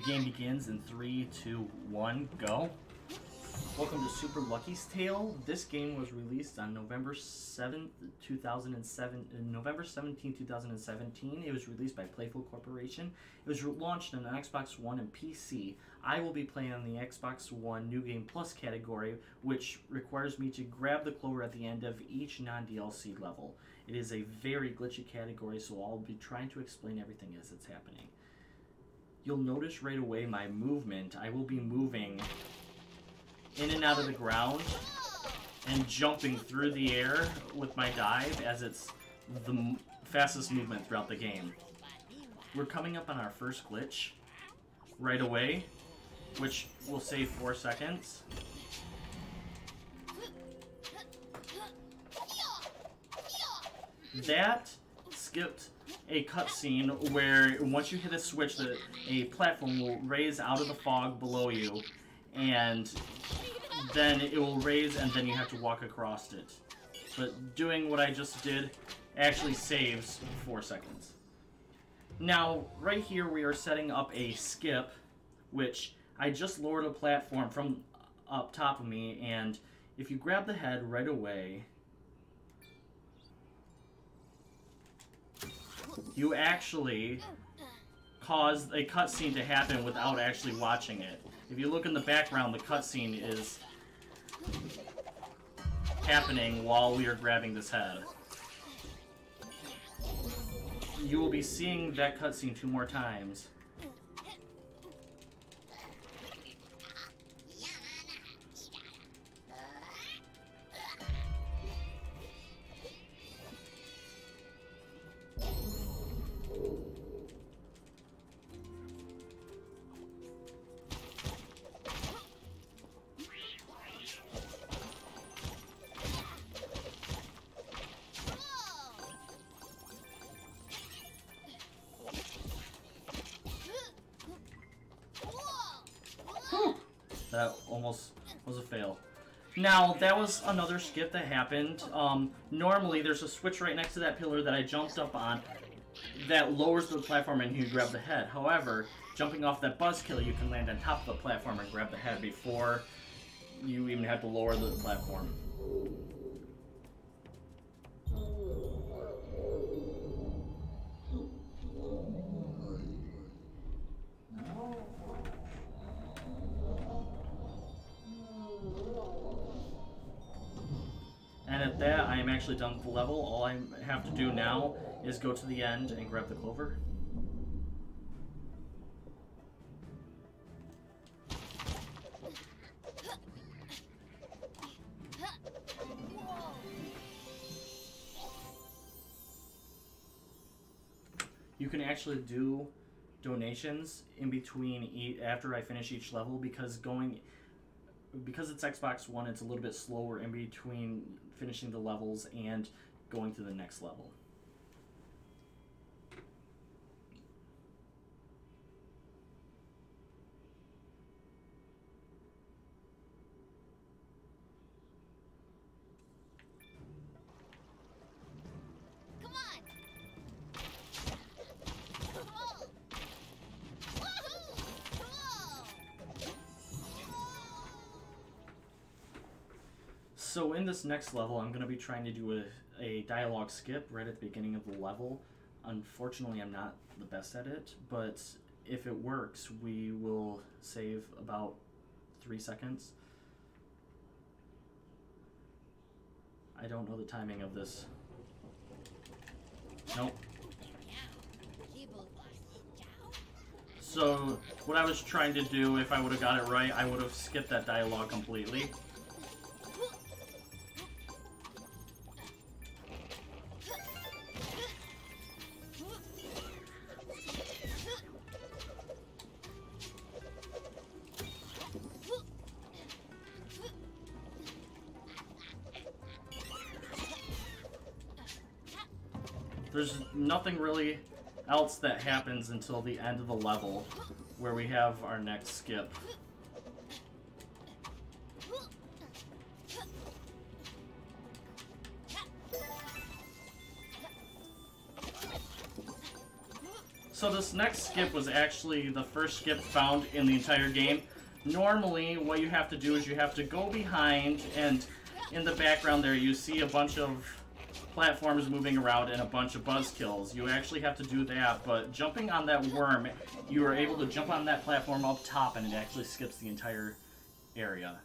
The game begins in three, two, one, go. Welcome to Super Lucky's Tale. This game was released on November 7th, 2007, uh, November 17, 2017. It was released by Playful Corporation. It was launched on Xbox One and PC. I will be playing on the Xbox One New Game Plus category, which requires me to grab the clover at the end of each non-DLC level. It is a very glitchy category, so I'll be trying to explain everything as it's happening. You'll notice right away my movement. I will be moving in and out of the ground and jumping through the air with my dive as it's the fastest movement throughout the game. We're coming up on our first glitch right away, which will save 4 seconds. That skipped a cutscene where once you hit a switch, the, a platform will raise out of the fog below you, and then it will raise and then you have to walk across it. But doing what I just did actually saves 4 seconds. Now, right here we are setting up a skip, which I just lowered a platform from up top of me, and if you grab the head right away, you actually cause a cutscene to happen without actually watching it. If you look in the background, the cutscene is happening while we are grabbing this head. You will be seeing that cutscene two more times. Almost was a fail. Now, that was another skip that happened. Um, normally, there's a switch right next to that pillar that I jumped up on that lowers the platform and you grab the head. However, jumping off that buzzkill, you can land on top of the platform and grab the head before you even have to lower the platform. Actually done with the level. All I have to do now is go to the end and grab the clover. You can actually do donations in between e after I finish each level because going because it's Xbox One, it's a little bit slower in between finishing the levels and going to the next level. This next level, I'm going to be trying to do a, a dialogue skip right at the beginning of the level. Unfortunately, I'm not the best at it, but if it works, we will save about three seconds. I don't know the timing of this. Nope. So, what I was trying to do, if I would have got it right, I would have skipped that dialogue completely. Nothing really else that happens until the end of the level, where we have our next skip. So this next skip was actually the first skip found in the entire game. Normally, what you have to do is you have to go behind, and in the background there you see a bunch of platforms is moving around and a bunch of buzzkills. You actually have to do that, but jumping on that worm, you are able to jump on that platform up top, and it actually skips the entire area.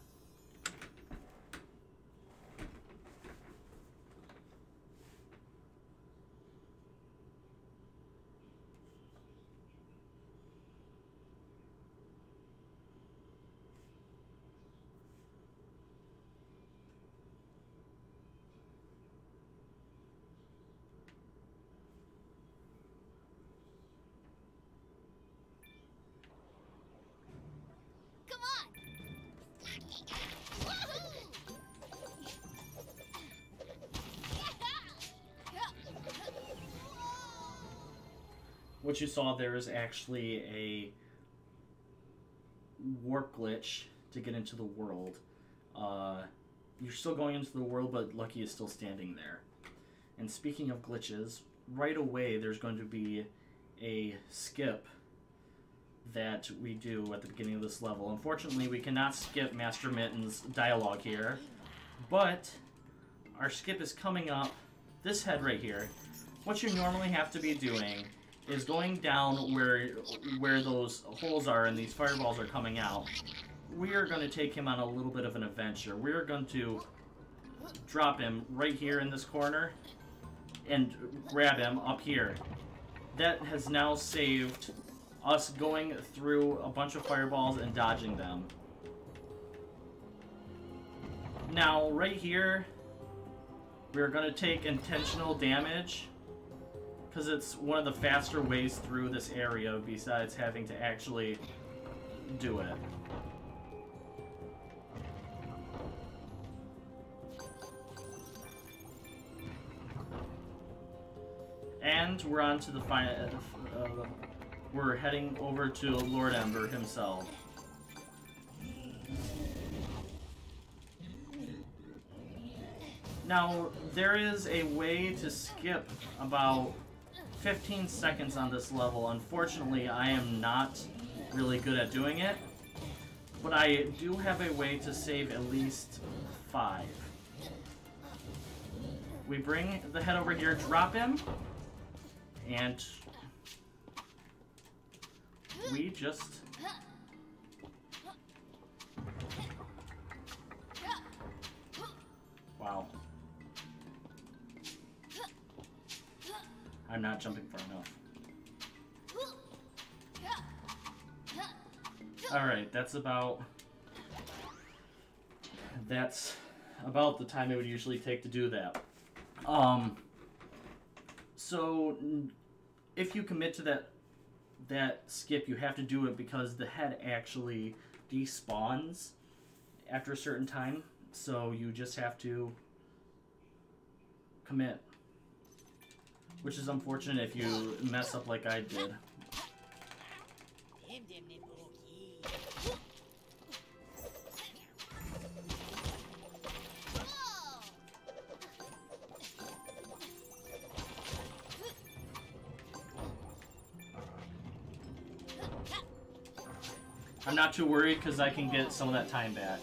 What you saw there is actually a warp glitch to get into the world. Uh, you're still going into the world, but Lucky is still standing there. And speaking of glitches, right away there's going to be a skip that we do at the beginning of this level. Unfortunately, we cannot skip Master Mitten's dialogue here, but our skip is coming up this head right here. What you normally have to be doing is going down where where those holes are and these fireballs are coming out. We are going to take him on a little bit of an adventure. We are going to drop him right here in this corner and grab him up here. That has now saved us going through a bunch of fireballs and dodging them. Now, right here, we're going to take intentional damage because it's one of the faster ways through this area besides having to actually do it. And we're on to the final. Uh, we're heading over to Lord Ember himself. Now, there is a way to skip about 15 seconds on this level. Unfortunately, I am not really good at doing it. But I do have a way to save at least 5. We bring the head over here, drop him, and we just wow I'm not jumping far enough alright that's about that's about the time it would usually take to do that um so if you commit to that that skip, you have to do it because the head actually despawns after a certain time. So you just have to commit. Which is unfortunate if you mess up like I did. I'm not too worried because I can get some of that time back.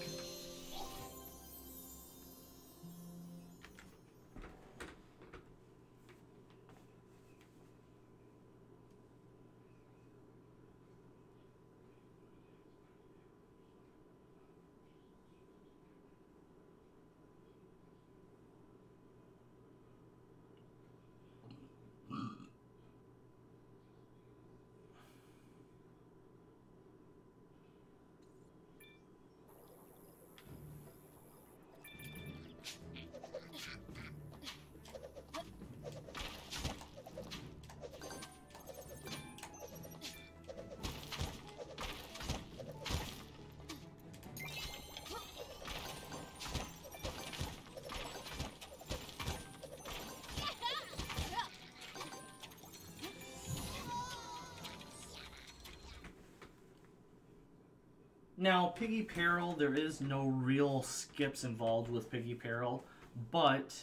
Piggy Peril, there is no real skips involved with Piggy Peril, but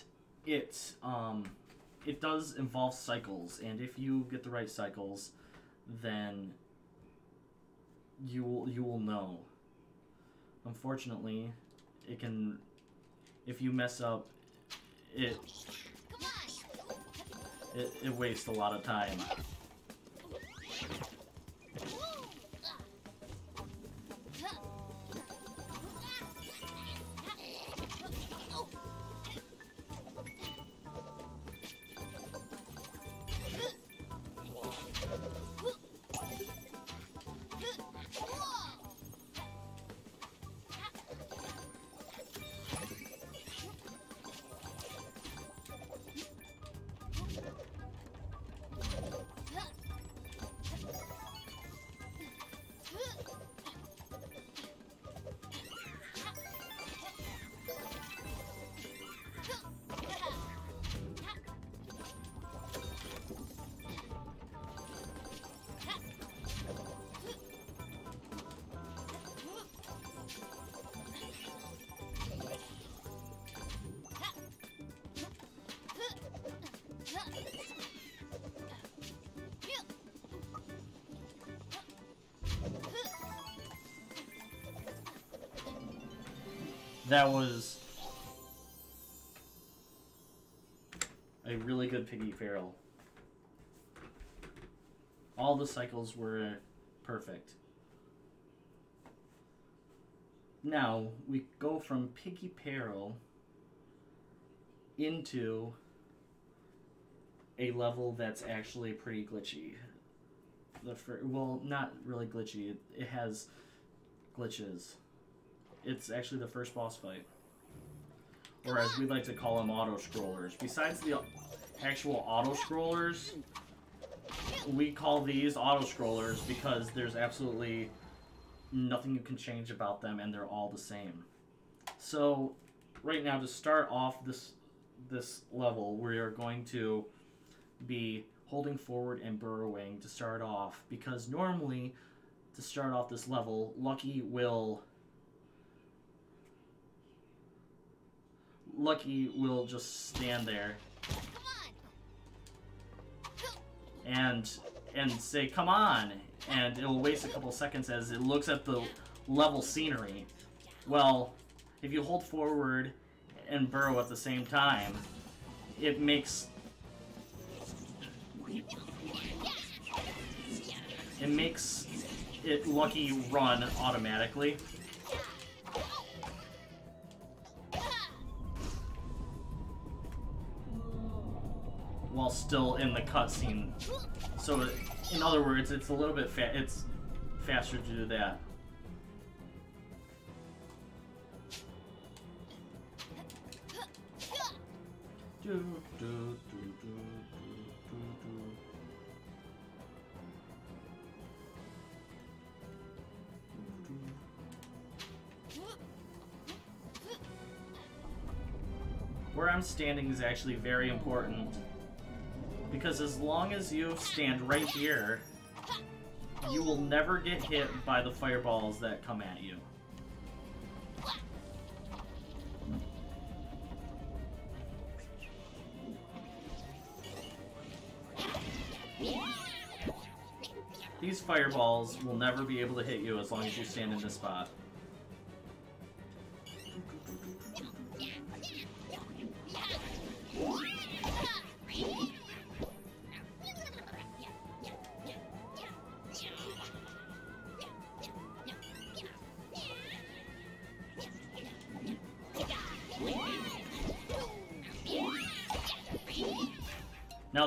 it um, it does involve cycles, and if you get the right cycles, then you will you will know. Unfortunately, it can if you mess up it it, it wastes a lot of time. That was a really good Piggy Peril. All the cycles were perfect. Now we go from Piggy Peril into a level that's actually pretty glitchy. The fir- well, not really glitchy. It, it has glitches. It's actually the first boss fight, or as we like to call them, auto scrollers. Besides the actual auto scrollers, we call these auto scrollers because there's absolutely nothing you can change about them, and they're all the same. So, right now, to start off this this level, we are going to be holding forward and burrowing to start off because normally to start off this level lucky will lucky will just stand there. And and say come on. And it'll waste a couple seconds as it looks at the level scenery. Well if you hold forward and burrow at the same time it makes it makes it lucky run automatically while still in the cutscene so in other words it's a little bit fa- it's faster to do that Do, do, do. Where I'm standing is actually very important. Because as long as you stand right here, you will never get hit by the fireballs that come at you. These fireballs will never be able to hit you as long as you stand in this spot.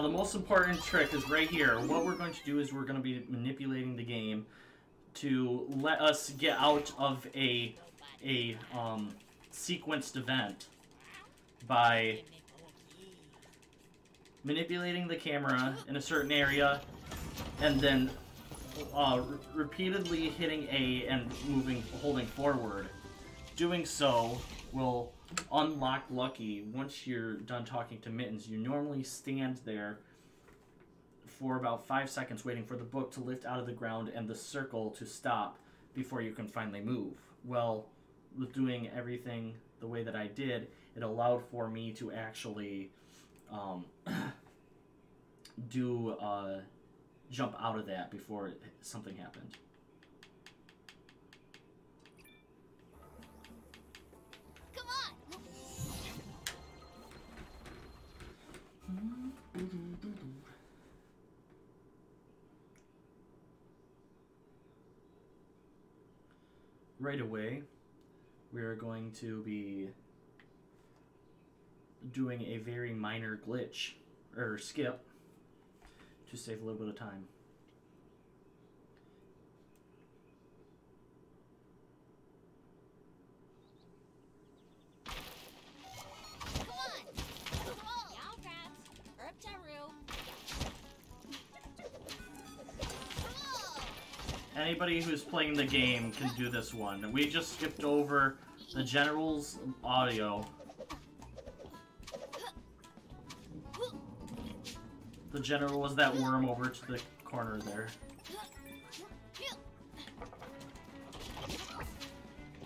The most important trick is right here. What we're going to do is we're going to be manipulating the game to let us get out of a a um, sequenced event by manipulating the camera in a certain area and then uh, re- repeatedly hitting A and moving, holding forward. Doing so will unlock Lucky once you're done talking to Mittens. You normally stand there for about five seconds waiting for the book to lift out of the ground and the circle to stop before you can finally move. Well, with doing everything the way that I did, it allowed for me to actually um, do uh, jump out of that before something happened. Right away, we are going to be doing a very minor glitch or skip to save a little bit of time. Anybody who's playing the game can do this one. We just skipped over the general's audio. The general was that worm over to the corner there.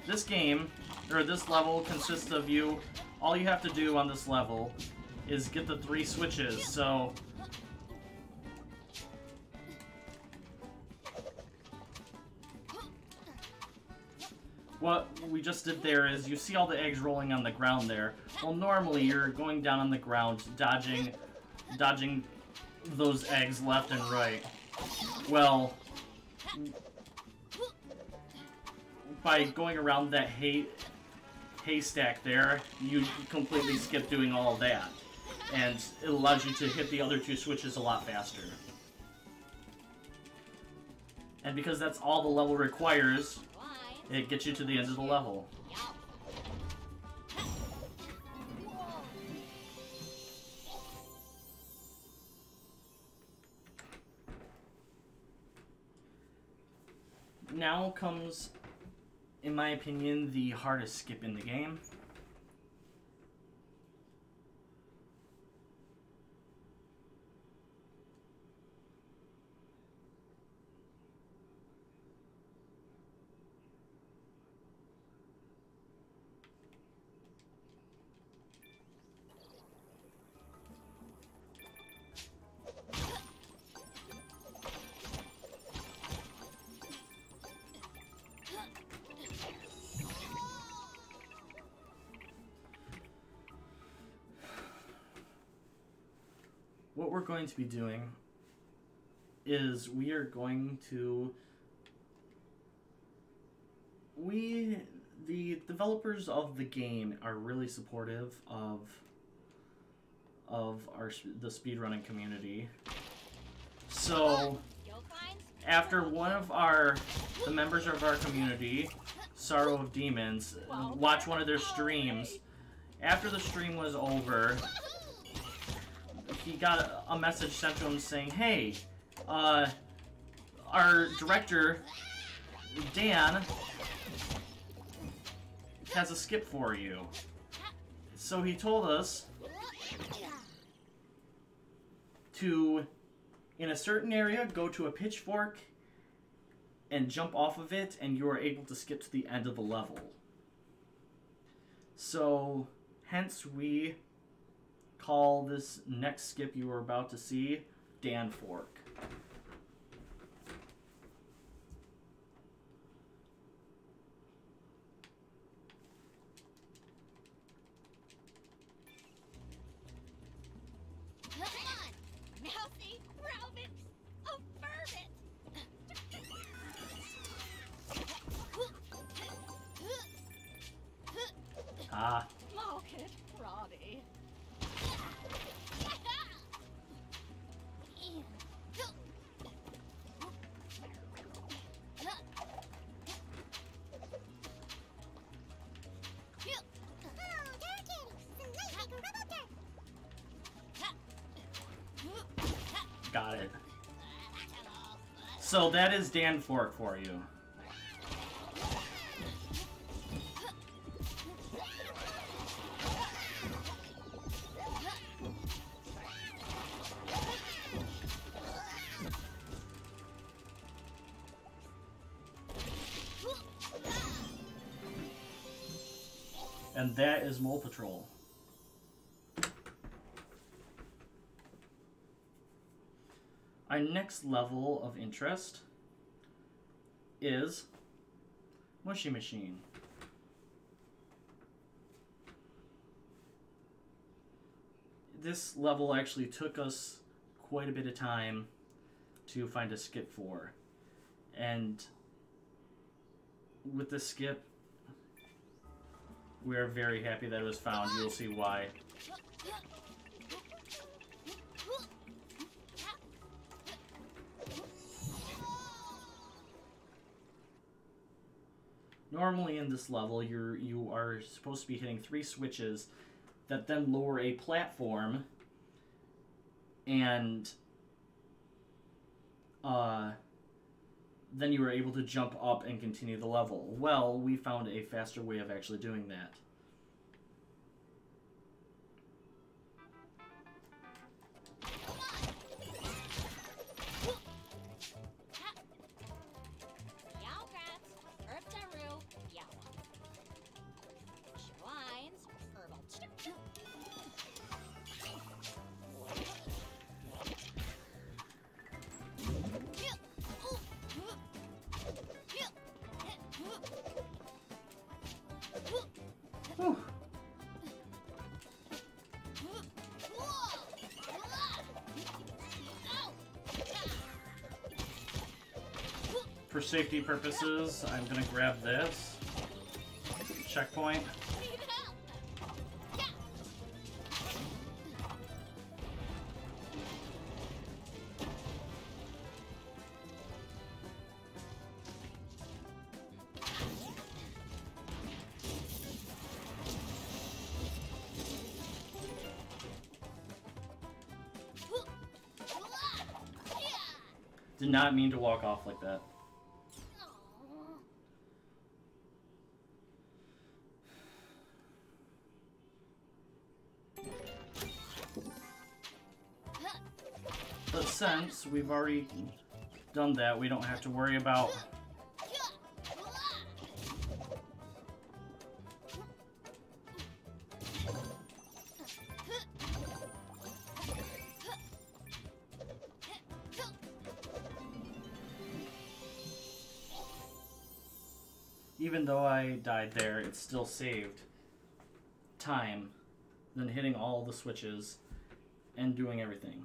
This game, or this level, consists of you. All you have to do on this level is get the three switches. So what we just did there is you see all the eggs rolling on the ground there. Well, normally you're going down on the ground, dodging, dodging those eggs left and right. Well, by going around that hay haystack there, you completely skip doing all that, and it allows you to hit the other two switches a lot faster. And because that's all the level requires? It gets you to the end of the level. Now comes, in my opinion, the hardest skip in the game. What we're going to be doing is we are going to we the developers of the game are really supportive of of our the speedrunning community. So after one of our the members of our community, Sorrow of Demons, watch one of their streams. After the stream was over, he got a- message sent to him saying, "Hey, uh, our director Dan has a skip for you." So he told us to, in a certain area, go to a pitchfork and jump off of it, and you are able to skip to the end of the level. So, hence we call this next skip you are about to see Dan got it. So that is Dan Fork for you. And that is Mole Patrol. Our next level of interest is Mushy Machine. This level actually took us quite a bit of time to find a skip for. And with the skip, we are very happy that it was found. You'll see why. Normally in this level, you're you are supposed to be hitting three switches that then lower a platform and uh, then you were able to jump up and continue the level. Well, we found a faster way of actually doing that. Safety purposes, I'm gonna grab this. Checkpoint. Did not mean to walk off like that. We've already done that, we don't have to worry about even though I died there, it still saved time than hitting all the switches and doing everything.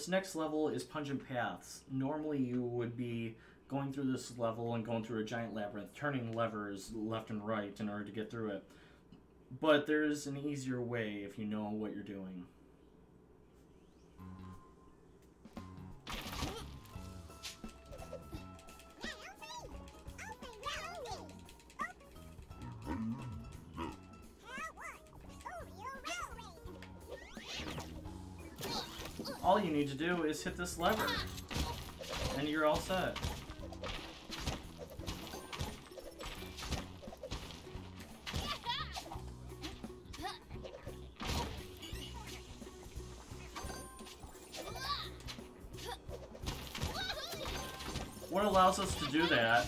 This next level is Pungent Paths. Normally, you would be going through this level and going through a giant labyrinth, turning levers left and right in order to get through it. But there's an easier way if you know what you're doing. All you need to do is hit this lever, and you're all set. What allows us to do that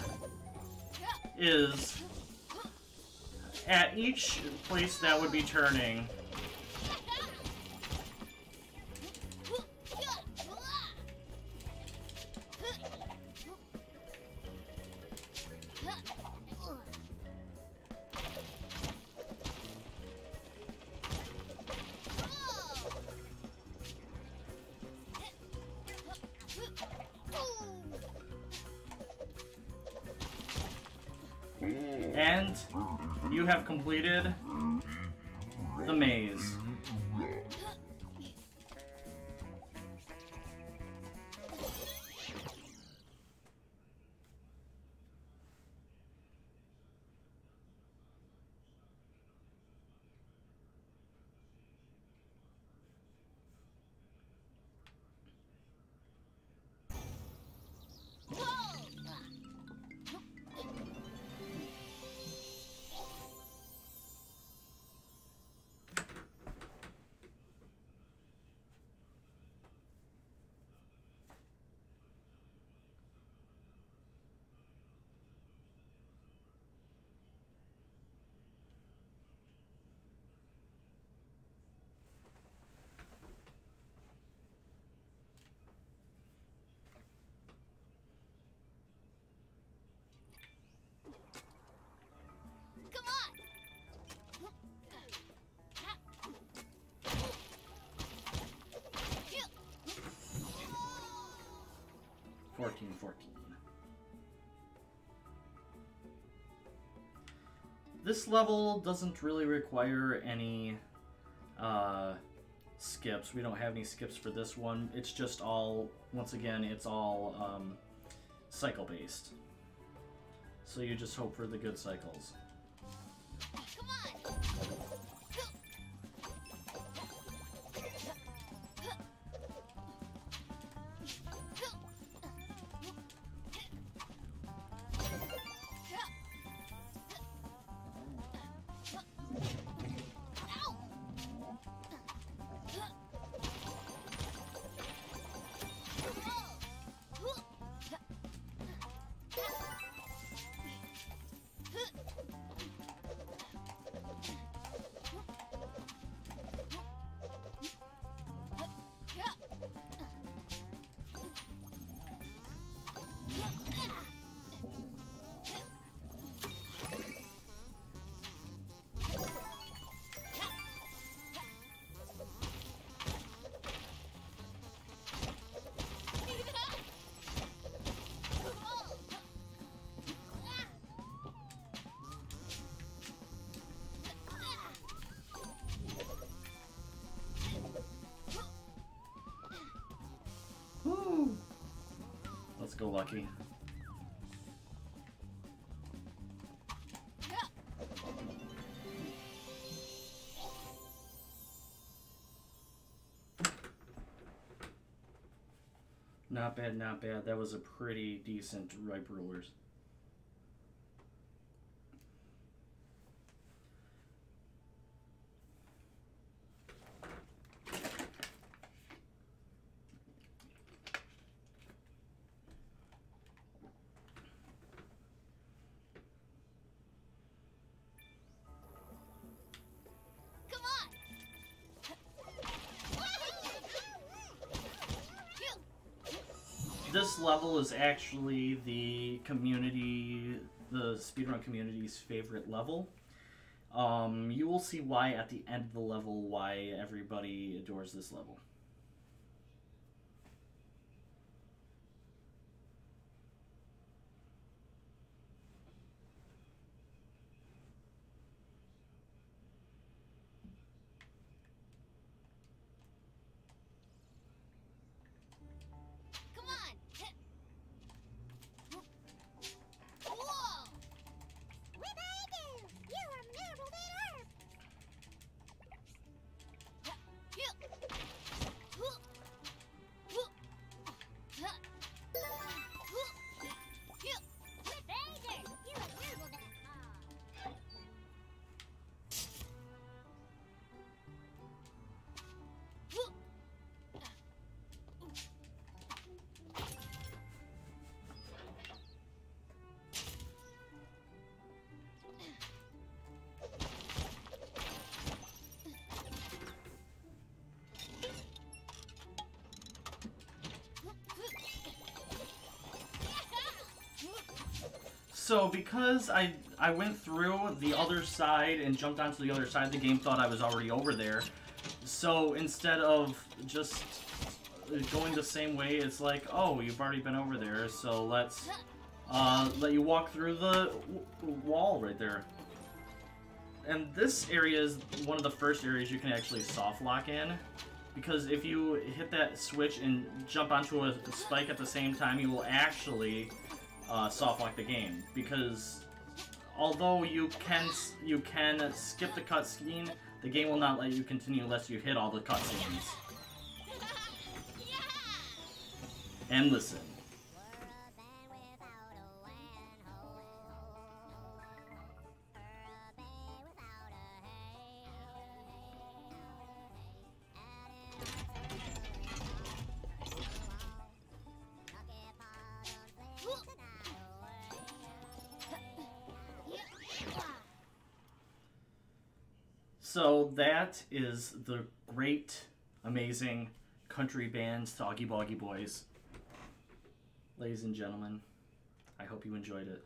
is at each place that would be turning, 14, 14. This level doesn't really require any uh, skips. We don't have any skips for this one. It's just all, once again, it's all um, cycle based. So you just hope for the good cycles. Come on! Lucky. Not bad, not bad. That was a pretty decent ripe rulers. Level is actually the community, the speedrun community's favorite level. Um, you will see why at the end of the level why everybody adores this level. Because I I went through the other side and jumped onto the other side, the game thought I was already over there. So instead of just going the same way, it's like, oh, you've already been over there, so let's uh, let you walk through the wall right there. And this area is one of the first areas you can actually soft lock in. Because if you hit that switch and jump onto a spike at the same time, you will actually uh, soft the game. Because although you can you can skip the cutscene, the game will not let you continue unless you hit all the cutscenes. And listen. So that is the great, amazing country band Soggy Boggy Boys. Ladies and gentlemen, I hope you enjoyed it.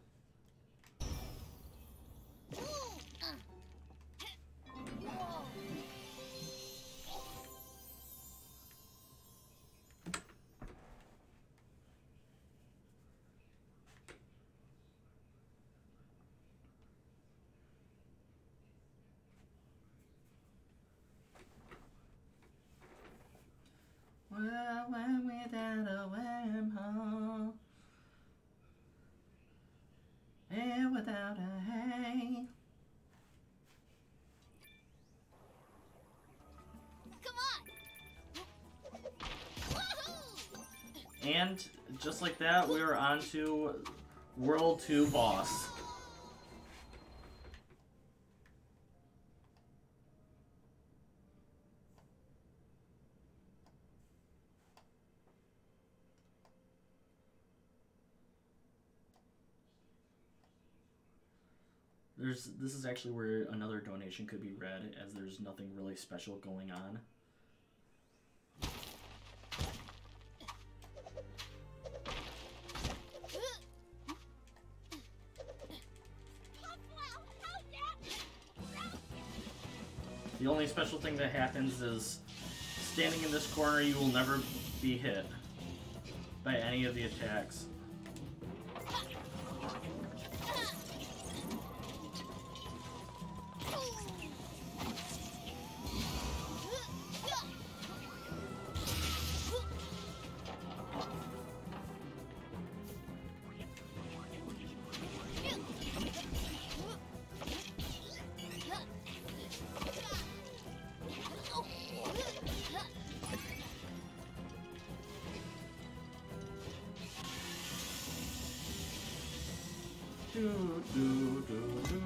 Just like that, we are on to World 2 boss. There's this is actually where another donation could be read as there's nothing really special going on. Happens is standing in this corner you will never be hit by any of the attacks. Do, do, do, do,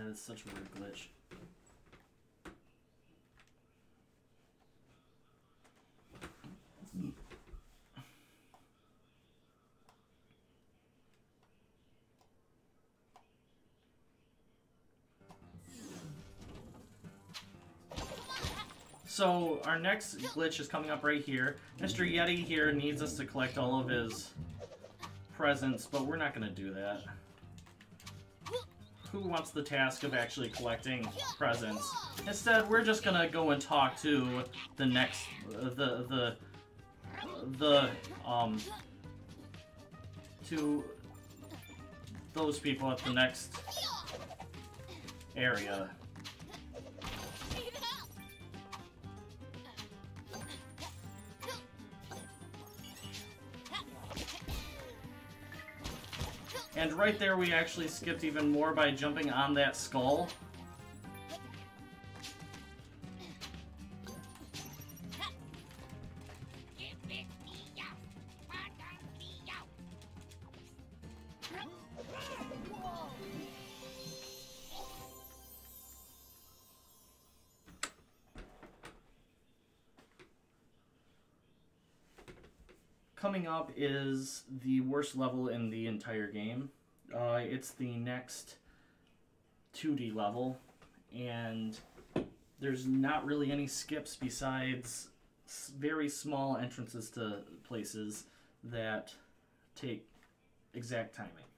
That is such a weird glitch. So our next glitch is coming up right here. Mr. Yeti here needs us to collect all of his presents, but we're not going to do that. Who wants the task of actually collecting presents? Instead, we're just gonna go and talk to the next, uh, the the the um to those people at the next area. And right there, we actually skipped even more by jumping on that skull. Up is the worst level in the entire game. Uh, it's the next 2D level, and there's not really any skips besides very small entrances to places that take exact timing.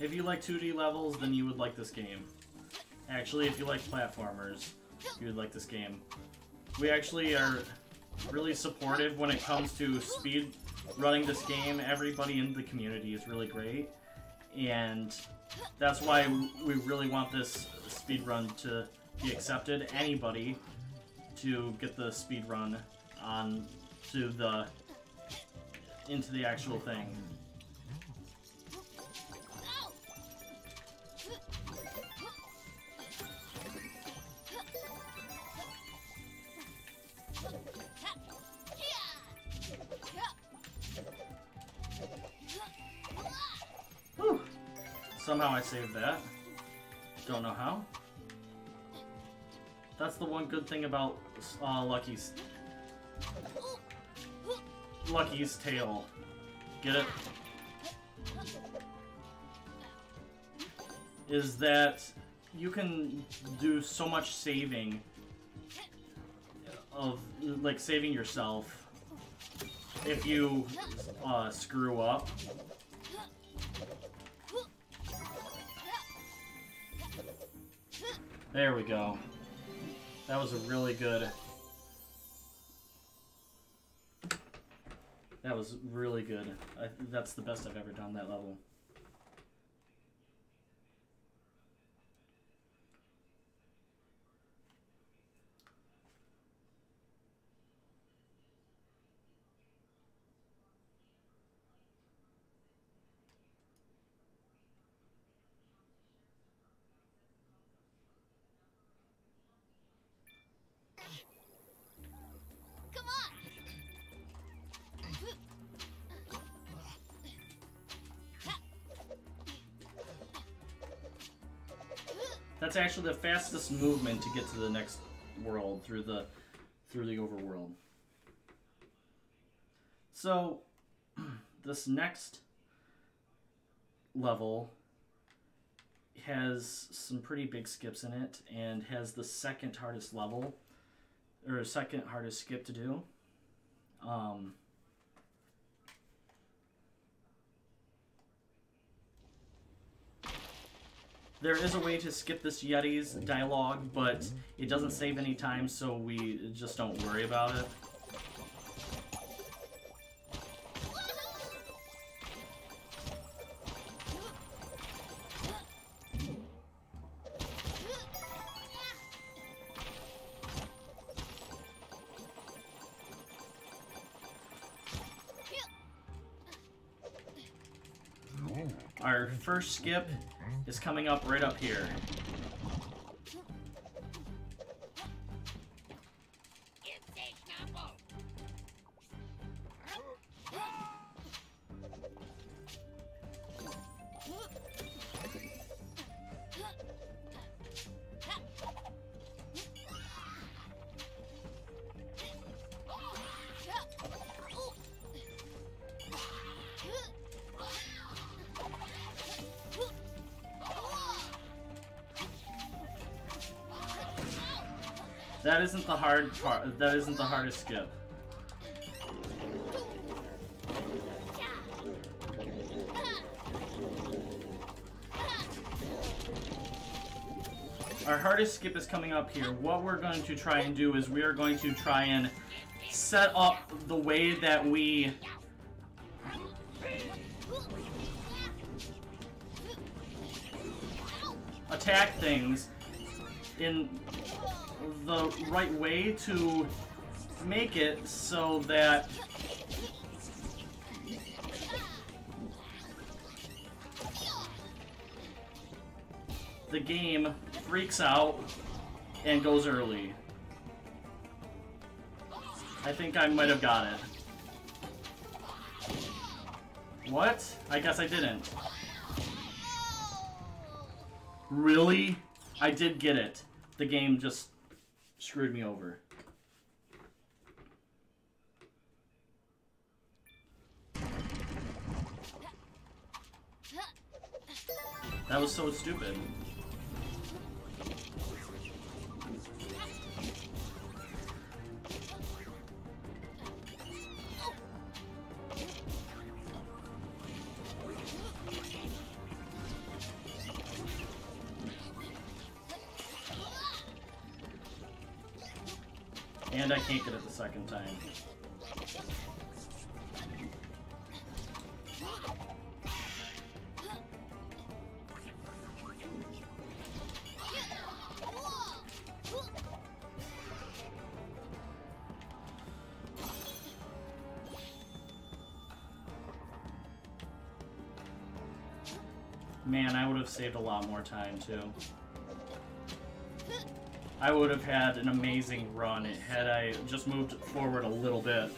If you like 2D levels, then you would like this game. Actually, if you like platformers, you would like this game. We actually are really supportive when it comes to speed running this game. Everybody in the community is really great, and that's why we really want this speed run to be accepted. Anybody to get the speed run on to the into the actual thing. Somehow I saved that. Don't know how. That's the one good thing about uh, Lucky's Lucky's tail. Get it? Is that you can do so much saving of like saving yourself if you uh, screw up. There we go. That was a really good. That was really good. I, that's the best I've ever done that level. That's actually the fastest movement to get to the next world through the through the overworld. So this next level has some pretty big skips in it and has the second hardest level or second hardest skip to do. Um, There is a way to skip this Yeti's dialogue, but it doesn't save any time, so we just don't worry about it. First skip is coming up right up here. Hard. That isn't the hardest skip. Our hardest skip is coming up here. What we're going to try and do is we are going to try and set up the way that we attack things in the right way to make it so that the game freaks out and goes early. I think I might have got it. What? I guess I didn't. Really? I did get it. The game just screwed me over. That was so stupid. Time. Man, I would have saved a lot more time too. I would have had an amazing run had I just moved forward a little bit.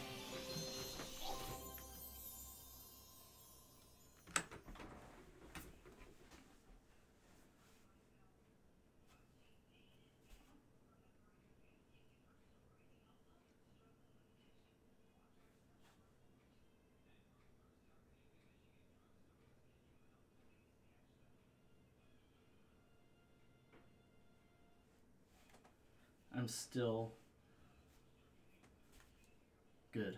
I'm still good.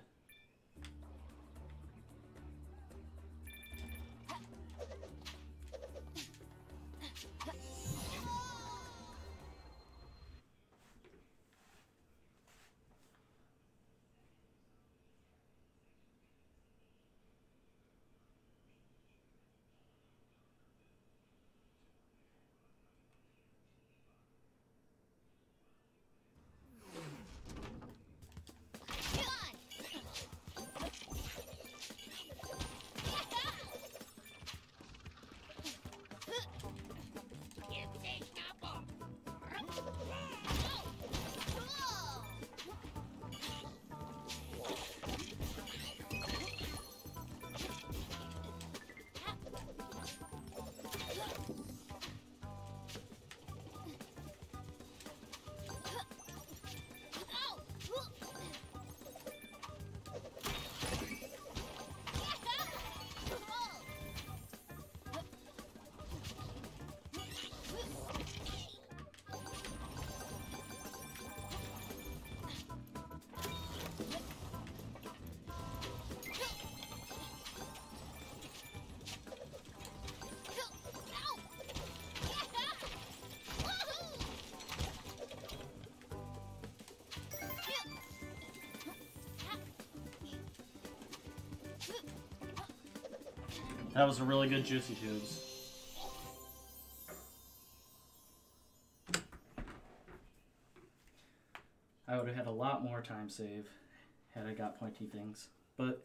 That was a really good Juicy Tubes. I would have had a lot more time save had I got pointy things, but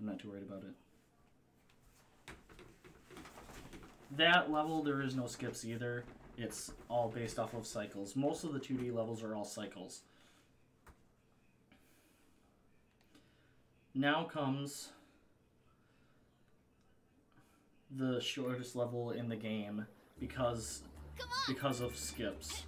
I'm not too worried about it. That level, there is no skips either. It's all based off of cycles. Most of the 2D levels are all cycles. Now comes the shortest level in the game because because of skips.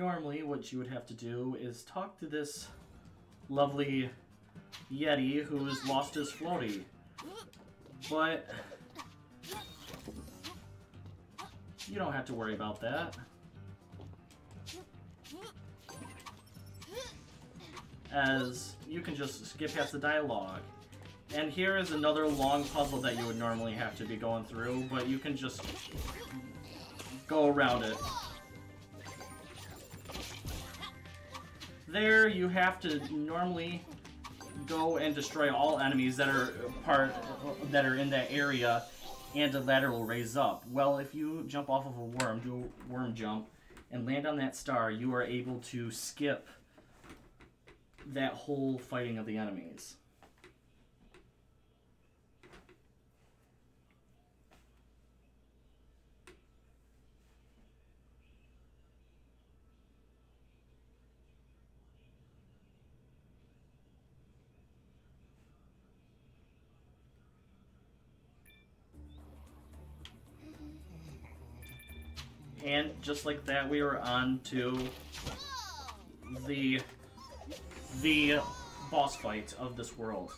Normally what you would have to do is talk to this lovely Yeti who's lost his floaty. But you don't have to worry about that. As you can just skip past the dialogue. And here is another long puzzle that you would normally have to be going through, but you can just go around it. There, you have to normally go and destroy all enemies that are part that are in that area, and a ladder will raise up. Well, if you jump off of a worm, do a worm jump, and land on that star, you are able to skip that whole fighting of the enemies. And just like that, we are on to the the boss fight of this world.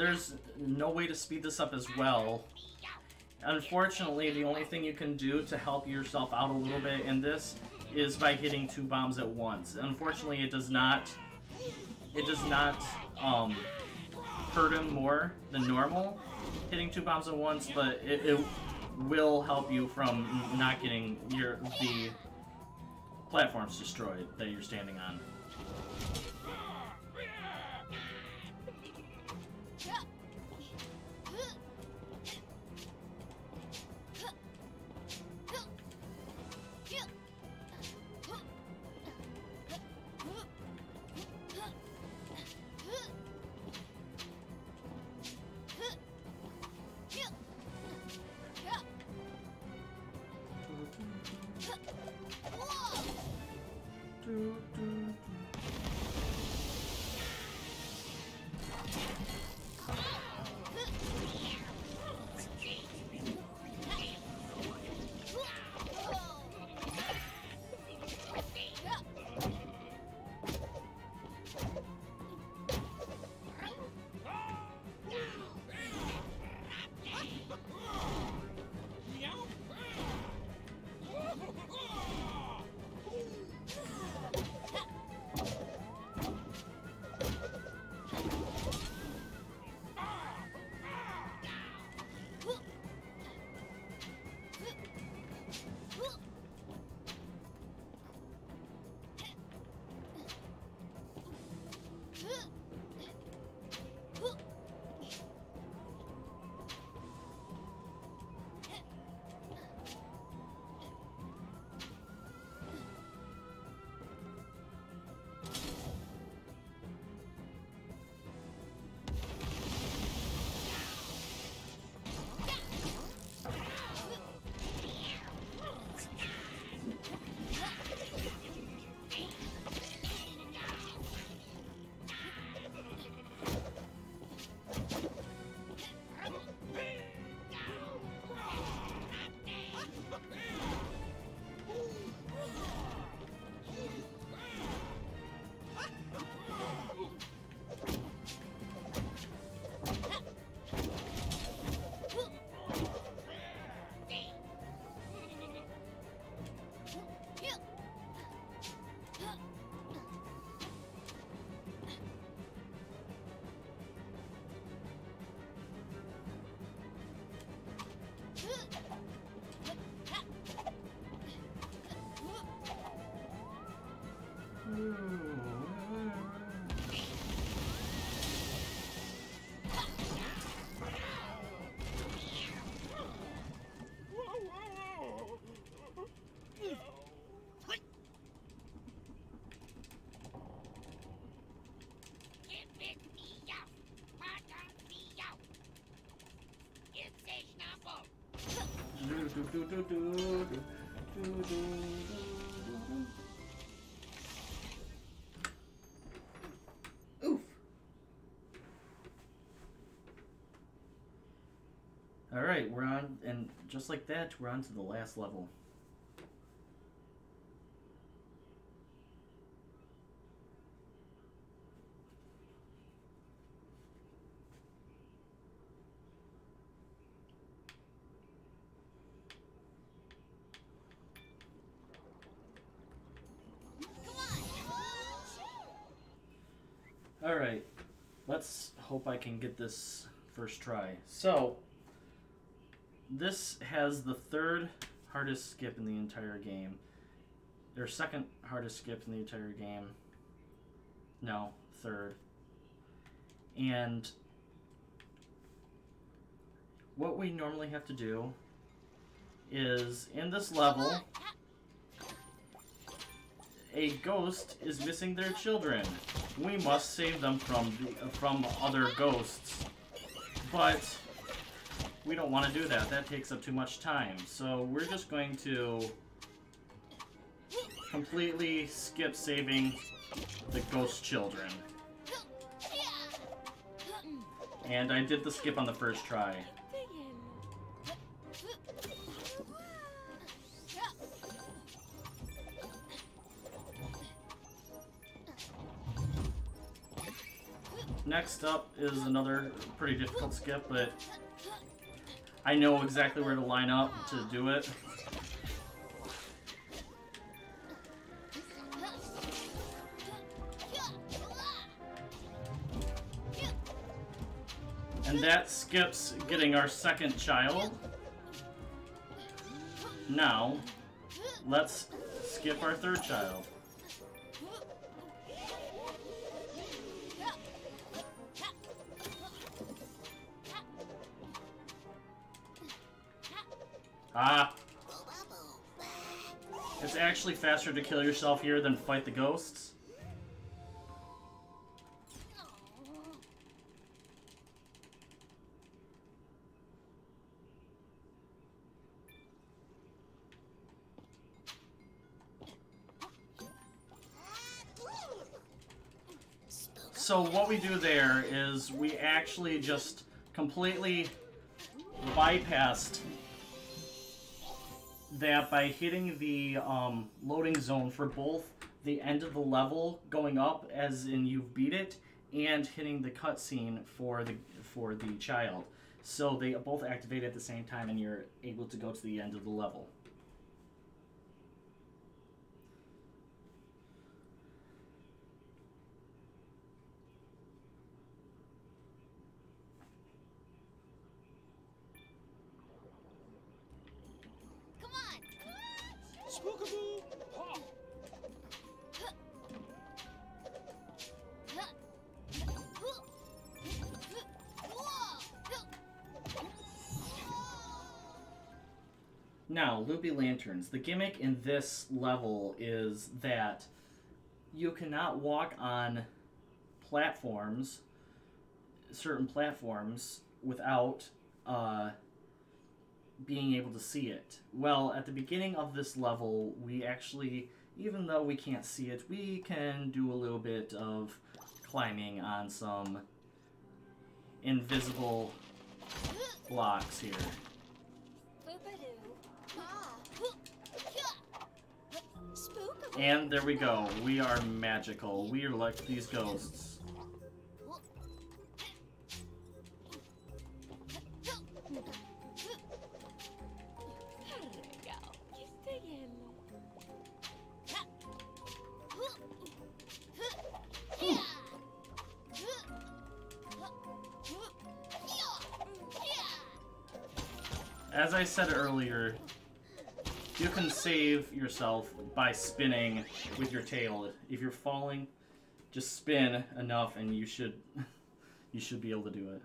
There's no way to speed this up as well. Unfortunately, the only thing you can do to help yourself out a little bit in this is by hitting two bombs at once. Unfortunately, it does not it does not um, hurt him more than normal hitting two bombs at once, but it, it will help you from not getting your the platforms destroyed that you're standing on. Oof. All right, we're on, and just like that, we're on to the last level. Alright. Let's hope I can get this first try. So, this has the third hardest skip in the entire game. Or second hardest skip in the entire game. No, third. And what we normally have to do is in this level, a ghost is missing their children. We must save them from the, from other ghosts. But we don't want to do that. That takes up too much time. So we're just going to completely skip saving the ghost children. And I did the skip on the first try. Next up is another pretty difficult skip, but I know exactly where to line up to do it. And that skips getting our second child. Now, let's skip our third child. Ah. It's actually faster to kill yourself here than fight the ghosts. So what we do there is we actually just completely bypassed that by hitting the um, loading zone for both the end of the level going up, as in you've beat it, and hitting the cutscene for the for the child. So they both activate at the same time, and you're able to go to the end of the level. Now, Loopy Lanterns. The gimmick in this level is that you cannot walk on platforms, certain platforms, without uh, being able to see it. Well, at the beginning of this level, we actually, even though we can't see it, we can do a little bit of climbing on some invisible blocks here. And there we go. We are magical. We are like these ghosts. Save yourself by spinning with your tail. If you're falling, just spin enough and you should you should be able to do it.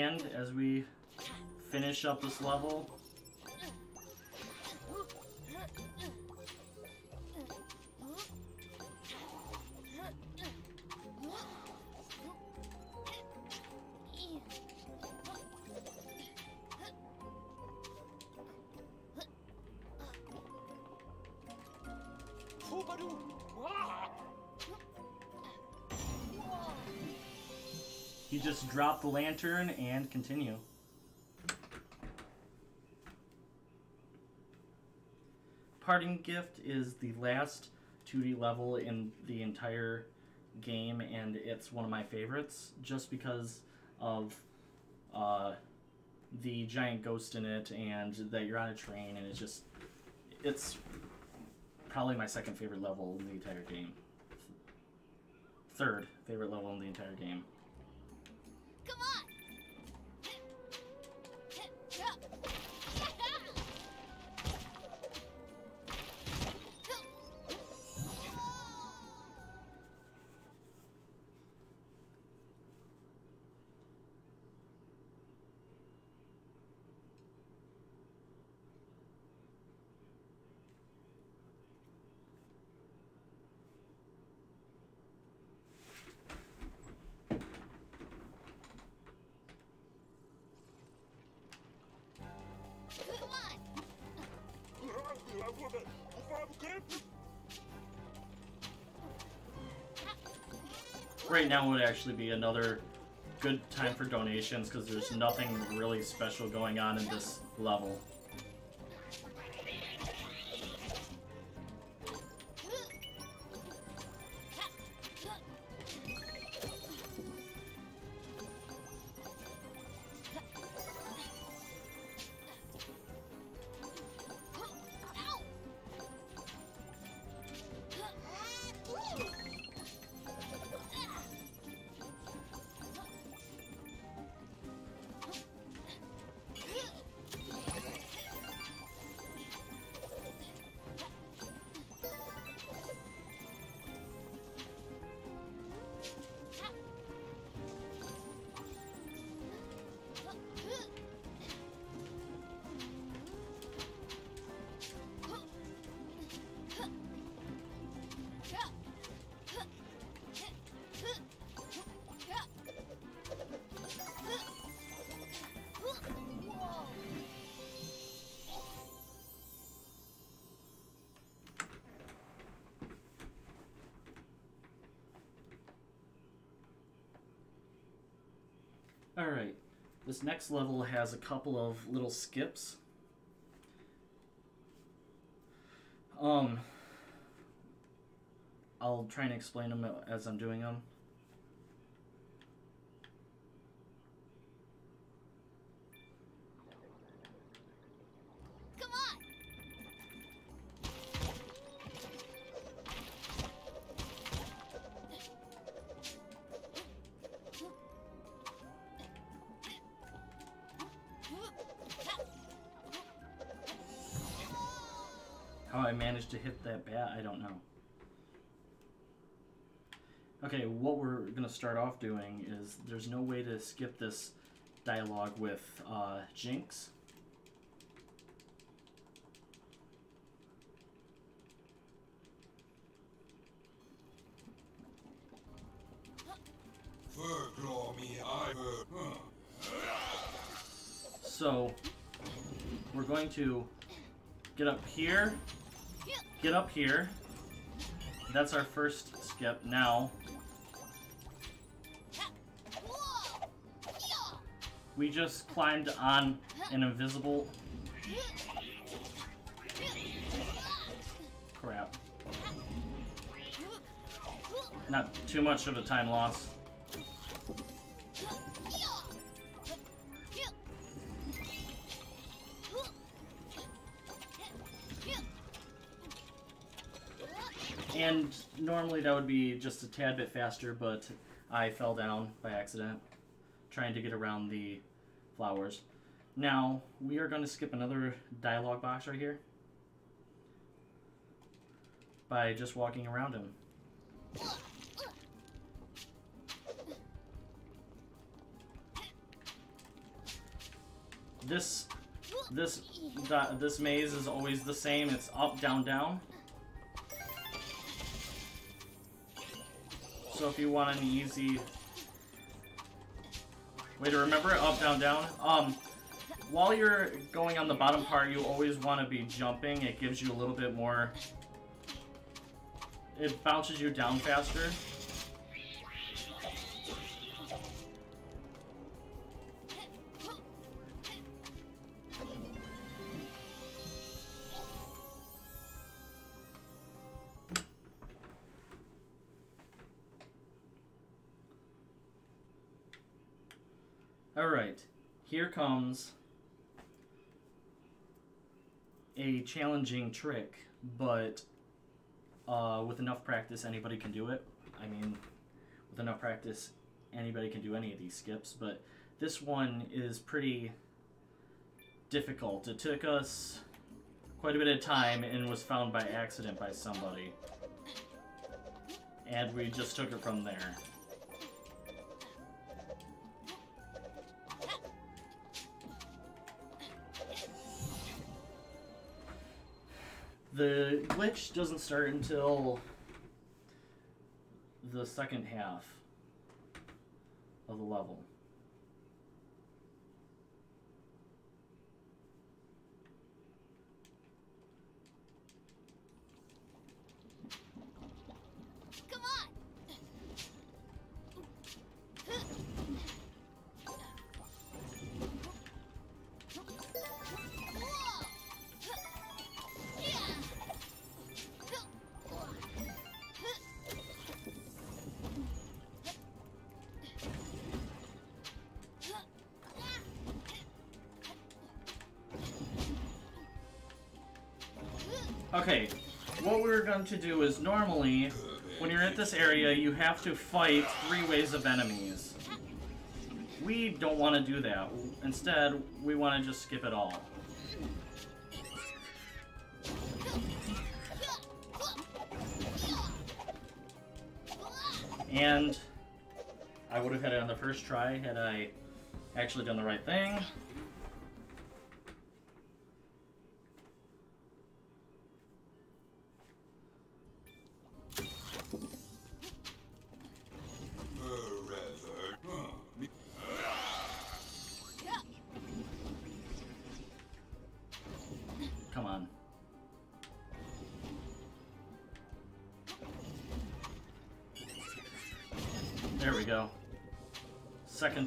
And as we finish up this level, just drop the lantern and continue. Parting Gift is the last 2D level in the entire game, and it's one of my favorites just because of uh, the giant ghost in it and that you're on a train, and it's just. It's probably my second favorite level in the entire game. Third favorite level in the entire game. Right now would actually be another good time for donations because there's nothing really special going on in this level. Alright, this next level has a couple of little skips. Um, I'll try and explain them as I'm doing them. That bat, I don't know. Okay, what we're gonna start off doing is there's no way to skip this dialogue with uh, Jinx. So we're going to get up here, get up here. That's our first skip. Now we just climbed on an invisible crap. Not too much of a time loss. And normally that would be just a tad bit faster, but I fell down by accident trying to get around the flowers. Now, we are going to skip another dialogue box right here by just walking around him. This this this maze is always the same. It's up, down, down. So if you want an easy way to remember it, up, down, down. Um, while you're going on the bottom part, you always want to be jumping. It gives you a little bit more. It bounces you down faster. Comes a challenging trick, but uh, with enough practice, anybody can do it. I mean, with enough practice, anybody can do any of these skips, but this one is pretty difficult. It took us quite a bit of time and was found by accident by somebody. And we just took it from there. The glitch doesn't start until the second half of the level. Okay, what we're going to do is normally, when you're at this area, you have to fight three waves of enemies. We don't want to do that. Instead, we want to just skip it all. And I would have had it on the first try had I actually done the right thing.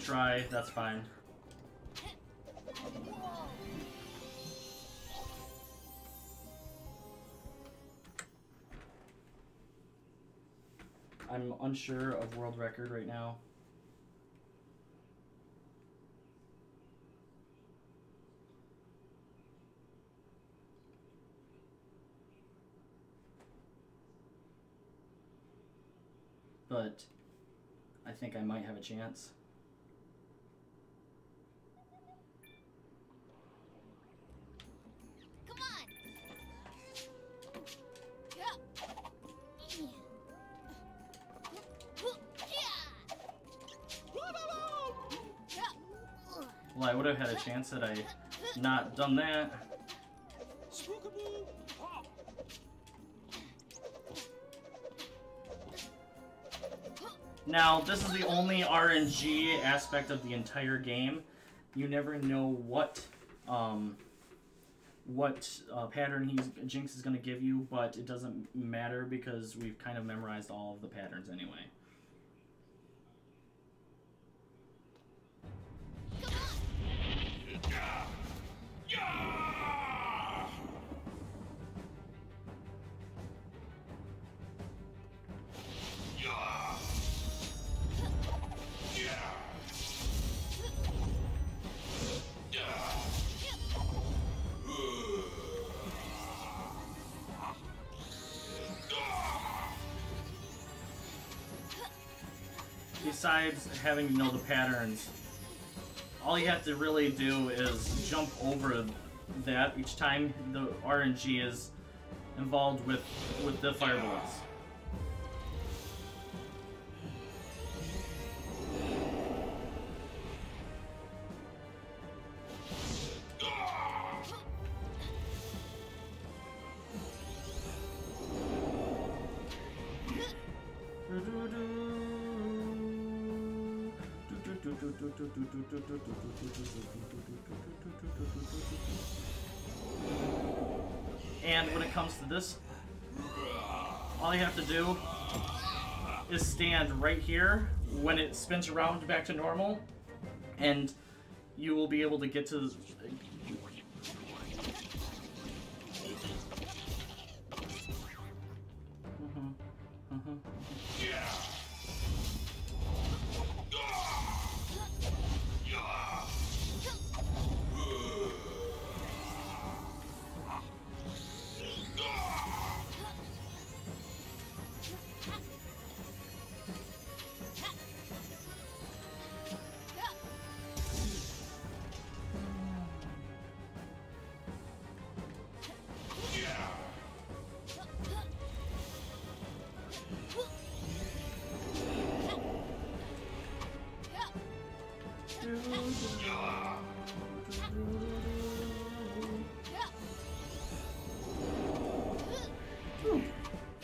Try, that's fine. I'm unsure of world record right now. But I think I might have a chance. Well, I would have had a chance had I not done that. Now, this is the only RNG aspect of the entire game. You never know what um, what uh, pattern he's Jinx is going to give you, but it doesn't matter because we've kind of memorized all of the patterns anyway. Having to know the patterns, all you have to really do is jump over that each time the RNG is involved with with the fireballs. Is stand right here when it spins around back to normal, and you will be able to get to.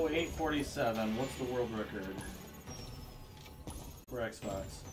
One oh eight forty seven. What's the world record for Xbox?